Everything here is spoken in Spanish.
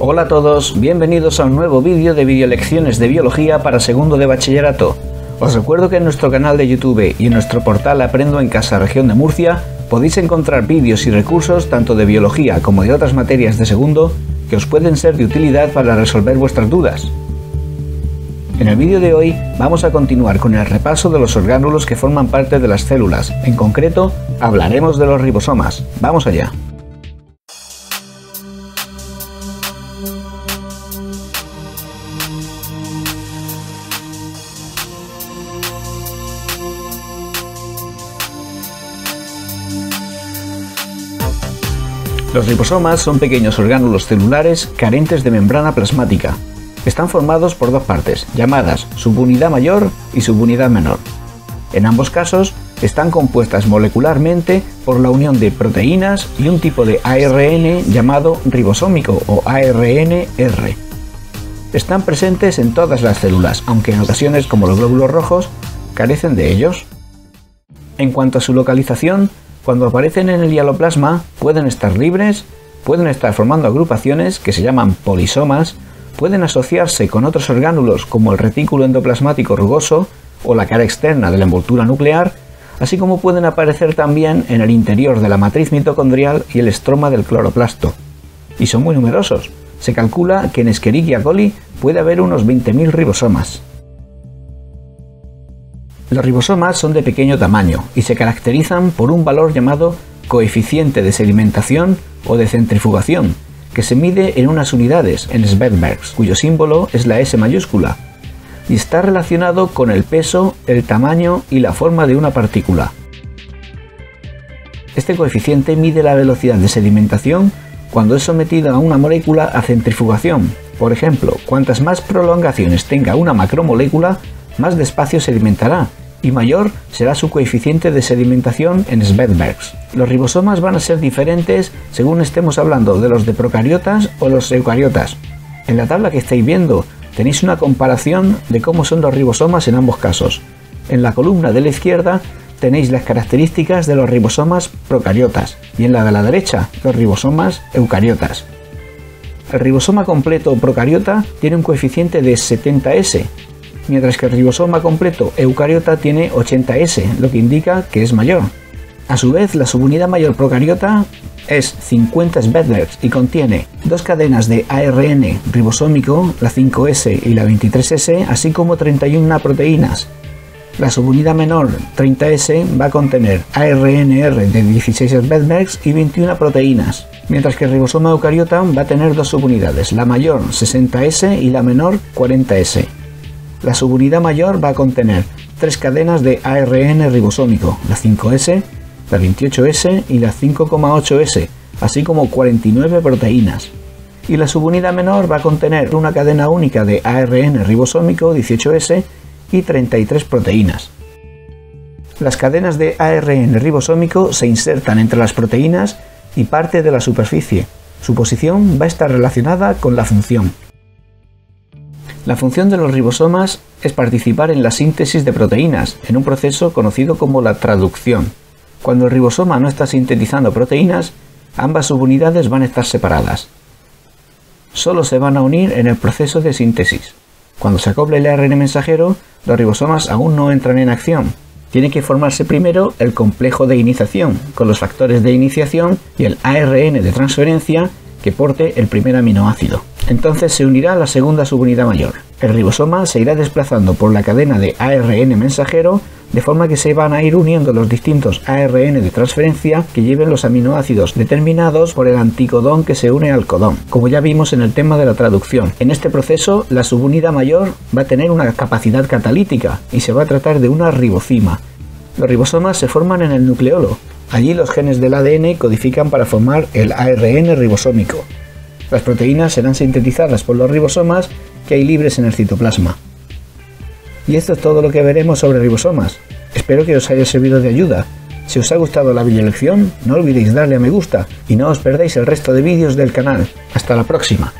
Hola a todos, bienvenidos a un nuevo vídeo de videolecciones de biología para segundo de bachillerato. Os recuerdo que en nuestro canal de YouTube y en nuestro portal Aprendo en Casa Región de Murcia podéis encontrar vídeos y recursos tanto de biología como de otras materias de segundo que os pueden ser de utilidad para resolver vuestras dudas. En el vídeo de hoy vamos a continuar con el repaso de los orgánulos que forman parte de las células. En concreto, hablaremos de los ribosomas. Vamos allá. Los ribosomas son pequeños orgánulos celulares carentes de membrana plasmática. Están formados por dos partes, llamadas subunidad mayor y subunidad menor. En ambos casos, están compuestas molecularmente por la unión de proteínas y un tipo de ARN llamado ribosómico o ARNR. Están presentes en todas las células, aunque en ocasiones, como los glóbulos rojos, carecen de ellos. En cuanto a su localización, cuando aparecen en el hialoplasma pueden estar libres, pueden estar formando agrupaciones que se llaman polisomas, pueden asociarse con otros orgánulos como el retículo endoplasmático rugoso o la cara externa de la envoltura nuclear, así como pueden aparecer también en el interior de la matriz mitocondrial y el estroma del cloroplasto. Y son muy numerosos. Se calcula que en Escherichia coli puede haber unos 20.000 ribosomas. Los ribosomas son de pequeño tamaño y se caracterizan por un valor llamado coeficiente de sedimentación o de centrifugación, que se mide en unas unidades, en Svedbergs, cuyo símbolo es la S mayúscula, y está relacionado con el peso, el tamaño y la forma de una partícula. Este coeficiente mide la velocidad de sedimentación cuando es sometido a una molécula a centrifugación. Por ejemplo, cuantas más prolongaciones tenga una macromolécula, más despacio sedimentará, y mayor será su coeficiente de sedimentación en Svedbergs. Los ribosomas van a ser diferentes según estemos hablando de los de procariotas o los eucariotas. En la tabla que estáis viendo tenéis una comparación de cómo son los ribosomas en ambos casos. En la columna de la izquierda tenéis las características de los ribosomas procariotas y en la de la derecha los ribosomas eucariotas. El ribosoma completo procariota tiene un coeficiente de 70S, mientras que el ribosoma completo eucariota tiene 80S, lo que indica que es mayor. A su vez, la subunidad mayor procariota es 50 Svedbergs y contiene dos cadenas de ARN ribosómico, la 5S y la 23S, así como 31 proteínas. La subunidad menor 30S va a contener ARNR de 16 Svedbergs y 21 proteínas, mientras que el ribosoma eucariota va a tener dos subunidades, la mayor 60S y la menor 40S. La subunidad mayor va a contener tres cadenas de ARN ribosómico, la 5S, la 28S y la 5,8S, así como 49 proteínas. Y la subunidad menor va a contener una cadena única de ARN ribosómico 18S y 33 proteínas. Las cadenas de ARN ribosómico se insertan entre las proteínas y parte de la superficie. Su posición va a estar relacionada con la función. La función de los ribosomas es participar en la síntesis de proteínas, en un proceso conocido como la traducción. Cuando el ribosoma no está sintetizando proteínas, ambas subunidades van a estar separadas. Solo se van a unir en el proceso de síntesis. Cuando se acople el ARN mensajero, los ribosomas aún no entran en acción. Tiene que formarse primero el complejo de iniciación, con los factores de iniciación y el ARN de transferencia que porte el primer aminoácido. Entonces se unirá la segunda subunidad mayor. El ribosoma se irá desplazando por la cadena de ARN mensajero de forma que se van a ir uniendo los distintos ARN de transferencia que lleven los aminoácidos determinados por el anticodón que se une al codón, como ya vimos en el tema de la traducción. En este proceso, la subunidad mayor va a tener una capacidad catalítica y se va a tratar de una ribocima. Los ribosomas se forman en el nucleolo. Allí los genes del ADN codifican para formar el ARN ribosómico. Las proteínas serán sintetizadas por los ribosomas que hay libres en el citoplasma. Y esto es todo lo que veremos sobre ribosomas. Espero que os haya servido de ayuda. Si os ha gustado la videolección, no olvidéis darle a me gusta y no os perdáis el resto de vídeos del canal. Hasta la próxima.